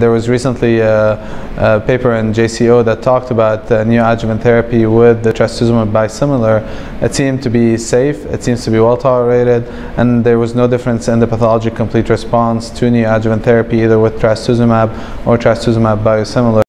There was recently a, a, paper in JCO that talked about uh, neoadjuvant therapy with the trastuzumab biosimilar. It seemed to be safe, it seems to be well tolerated, and there was no difference in the pathologic complete response to neoadjuvant therapy either with trastuzumab or trastuzumab biosimilar.